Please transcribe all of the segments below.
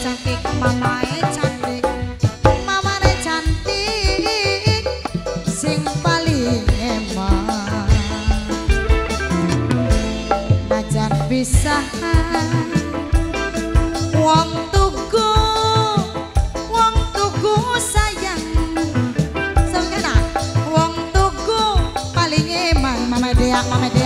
cantik mama mamae cantik mama mamane cantik sing paling emang najan pisah wong tugu wong tugu sayang. Sampeyan wong tugu paling emang mamae deak mamae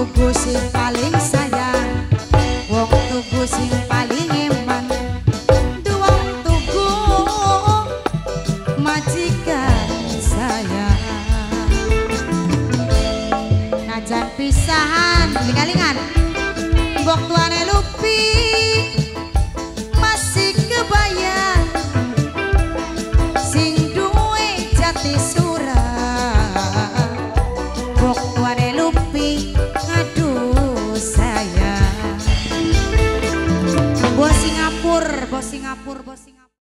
tubuh sing paling sayang wong tubuh paling eman Dua tubuh majikan saya. najan pisahan lingalingan mbok tuane lupi.